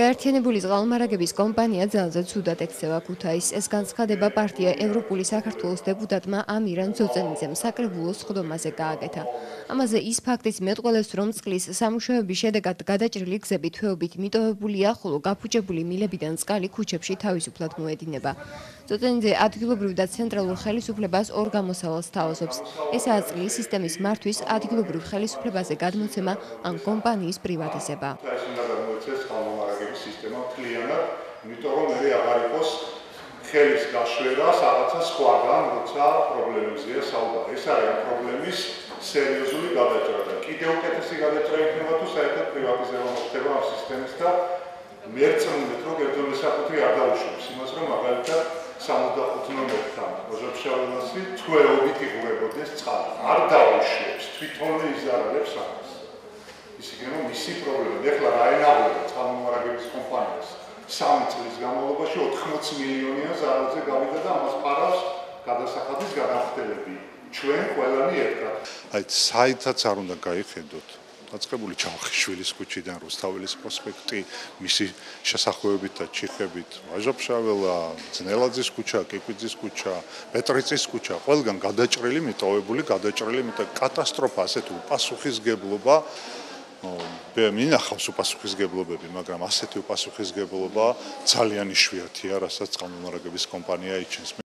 გაერთიანებული ზღალმარაგების კომპანია ძალზე ცუდად ექცევა ქუთაის. ეს განცხადება პარტია ევროპული საქართველოს დეპუტატმა ამირან ძოწენიძემ საკრებულოს ხდომაზე გააკეთა. ამაზე ის ფაქტიც მეტყველებს, რომ წყლის სამუშაოების შედეგად გადაჭრილი გზები თვეობით მიტოვებულია, ხოლო გაფუჭებული მილებიდან წყალი ქუჩებში თავისუფლად მოედინება. ძოწენიძე ადგილობრივ და ცენტრალურ ხელისუფლებას ორ გამოსავალს თავაზობს. ესაა წყლის სისტემის მართვის ადგილობრივ ხელისუფლებაზე გადმოცემა ან კომპანიის პრივატიზება. მთლიანად, იმიტომ რომ მე აღარ იყოს ხელის გაშვერა რაღაცა სხვაგან, როცა პრობლემებზეა საუბარი. ეს არის პრობლემის სერიოზული გადაჭრა და კიდევ უკეთესი გადაჭრა იქნება თუ საერთოდ პრივატიზება მოხდება ამ სისტემის და მერწმუნდეთ რომ ერთდროულად საკუთრი არ დაუშვებს იმას რომ მაგალითად 65 ნომერთან ოჟაფშაველასი თვეობით იღურებოდეს წყალი. არ დაუშვებს, თვითონვე იზარალებს ამას. ის იქნება მისი პრობლემა. ეხლა რა ენაღია წყალმომარაგების კომპანიას? 3 წლის განმავლობაში 80 მილიონია ზარალზე გავიდა და ამას პარავს გადასახადის გადახდელები. ჩვენ ყველანი ერთად. აი, საითაც არ უნდა გაიხედოთ. დაწყებული ჩავხიშვილის ქუჩიდან რუსთაველის პროსპექტი, მისი შესახვევებით და ჩიხებით, ვაჟაფშაველა, ძნელაძის ქუჩა, კიკვიძის ქუჩა, პეტრიცის ქუჩა, ყველგან გადაჭრილი, მიტოვებული, გადაჭრილი, მეტად კატასტროფა, ასეთ უპასუხისგებლობა მინახავს უპასუხისგებლობები, მაგრამ ასეთი უპასუხისგებლობა ძალიან იშვიათია, რასაც წყალმომარაგების კომპანია იჩენს.